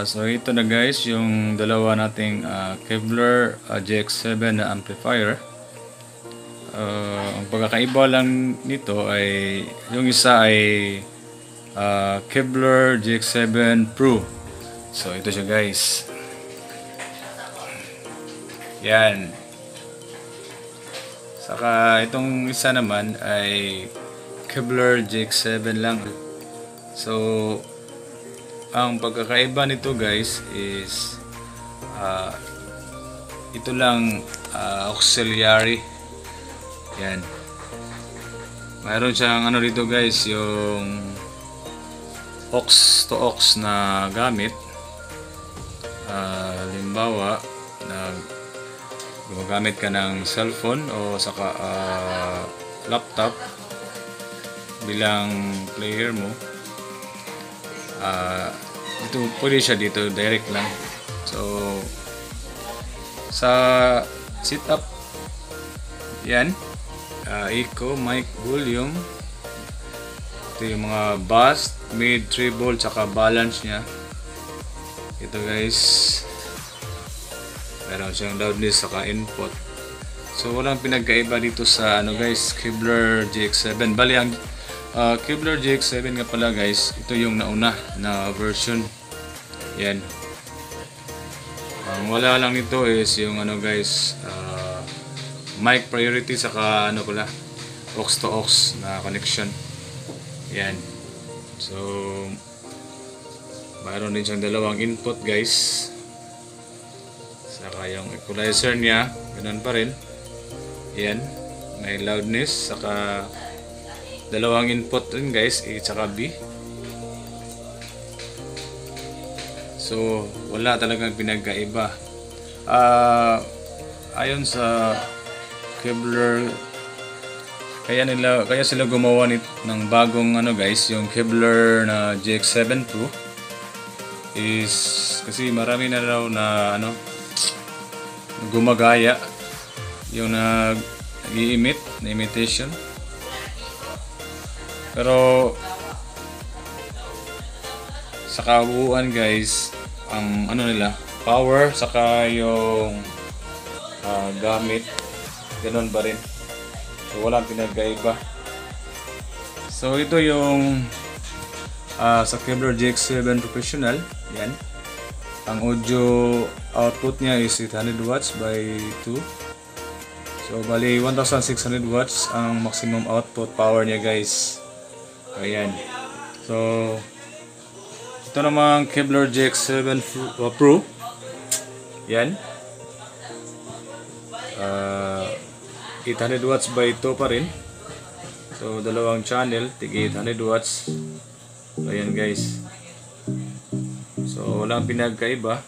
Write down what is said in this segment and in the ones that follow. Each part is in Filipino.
Ah, so ito na guys yung dalawa nating ah, Kevlar ah, GX7 na amplifier. Ah, ang pagkakaiba lang nito ay yung isa ay ah, Kevlar GX7 Pro. So ito siya guys. Yan. Saka itong isa naman ay Kevlar GX7 lang. So ang pagkakaiba nito guys is ah, ito lang ah, auxiliary. Yan. Mayroon siyang ano dito guys yung aux to aux na gamit. Ah, halimbawa na gumagamit ka ng cellphone o saka ah, laptop bilang player mo ah ito pwede siya dito direct lang. So sa setup yan. Ah, echo mic volume ito yung mga bass mid treble tsaka balance nya ito guys. Meron siyang loudness saka input. So walang pinagkaiba dito sa ano guys Kevlar GX7 bali ang uh, Kevlar GX7 nga pala guys. Ito yung nauna na version. Yan. Ang wala lang nito is yung ano guys uh, mic priority saka ano pala aux to aux na connection. Yan. So mayroon din siyang dalawang input guys. Saka yung equalizer niya ganun pa rin. Yan. May loudness saka dalawang input rin guys A saka B. So wala talagang pinagkaiba. Ah ayon sa Kevlar kaya nila kaya sila gumawa nit, ng bagong ano guys yung Kevlar na GX7 Pro is kasi marami na raw na ano gumagaya yung nag i-emit na imitation pero sa kabuuan guys ang ano nila power saka yung ah, gamit ganun pa rin. So walang pinagkaiba. So ito yung ah, sa Kevlar GX7 Professional. Yan. Ang audio output niya is 800 watts by 2 so bali 1600 watts ang maximum output power niya guys ayan. So ito namang Kevlar GX7 Pro- uh, Pro. Yan. Ah, 800 watts by 2 pa rin? So dalawang channel tig 800 watts. Ayan guys. So walang pinagkaiba.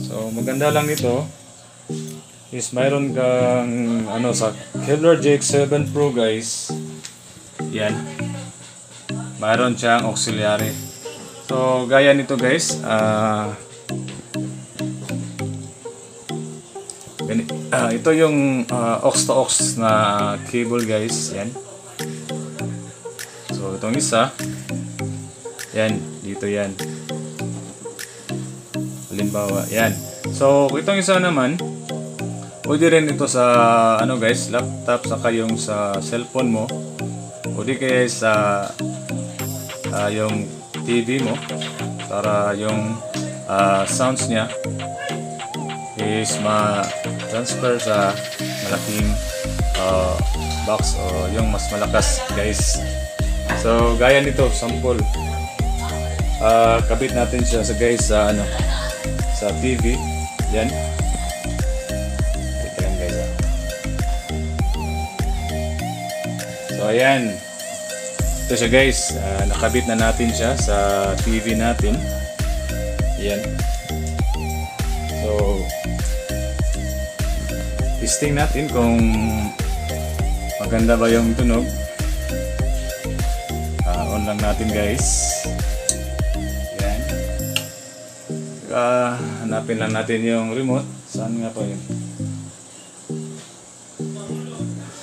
So maganda lang nito is mayroon kang ano sa Kevlar GX7 Pro guys. Yan. Mayroon siyang auxiliary. So gaya nito guys gani- ah, ito yung ah, aux to aux na cable guys. Yan. So itong isa. Yan dito yan. Halimbawa yan. So itong isa naman pwede rin ito sa ano guys laptop saka yung sa cellphone mo. Pwede kaya sa ah, yung TV mo para yung ah, sounds niya is ma-transfer sa malaking ah, box o yung mas malakas guys. So gaya nito sample. Ah, kabit natin siya sa guys sa ano sa TV yan ayan. Ito siya guys. Ah, nakabit na natin siya sa TV natin. Yan so testing natin kung maganda ba yung tunog. Ah, on lang natin guys. Yan Saka, hanapin lang natin yung remote. Saan nga pa yun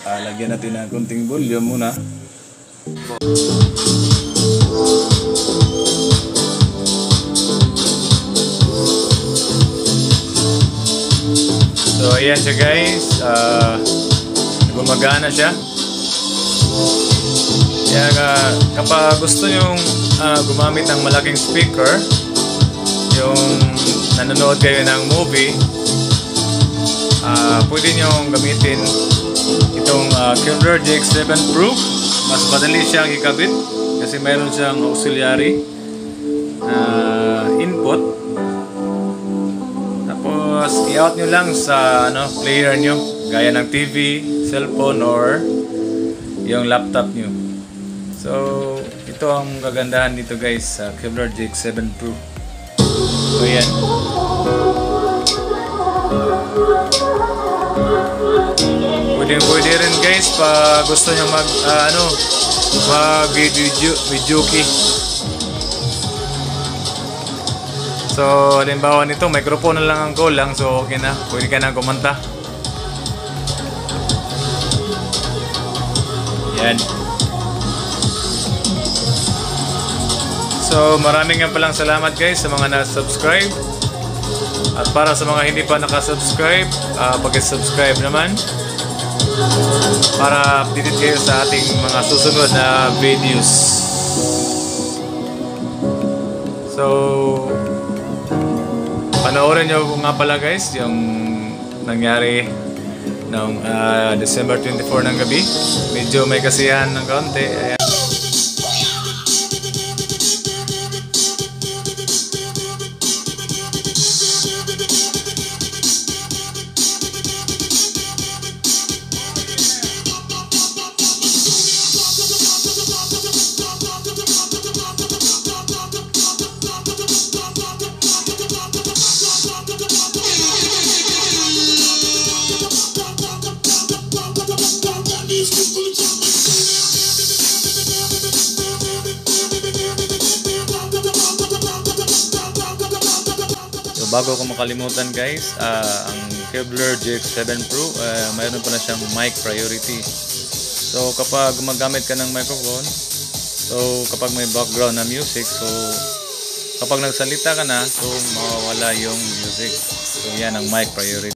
Uh, lagyan natin ng konting volume muna. So ayan siya guys. Uh, gumagana siya. Kaya uh, kapag gusto nyong uh, gumamit ng malaking speaker, yung nanonood kayo ng movie, uh, pwede nyong gamitin itong uh, Kevlar GX7 Pro. Mas madali siyang ikabit kasi mayroon siyang auxiliary na input. Tapos i-out nyo lang sa ano, player nyo gaya ng TV, cellphone or yung laptop nyo. So, ito ang kagandahan dito guys sa Kevlar GX7 Pro. So, yan. Pwede pwede rin guys pa gusto nyo mag ah, ano mag video video key. So, halimbawa nito, microphone na lang ang kulang. So, okay na. Pwede ka na kumanta. Yan. So, maraming nga palang salamat guys sa mga na-subscribe. At para sa mga hindi pa nakasubscribe, uh, pag-subscribe naman para updated kayo sa ating mga susunod na videos. So, panoorin nyo nga pala guys yung nangyari noong uh, December 24 ng gabi. Medyo may kasiyahan ng kaunti. Ayan. Bago ko makalimutan guys, ah, ang Kevlar GX7 Pro, uh, mayroon pa na siyang mic priority. So kapag gumagamit ka ng microphone, so kapag may background na music, so kapag nagsalita ka na, so mawawala yung music. So yan ang mic priority.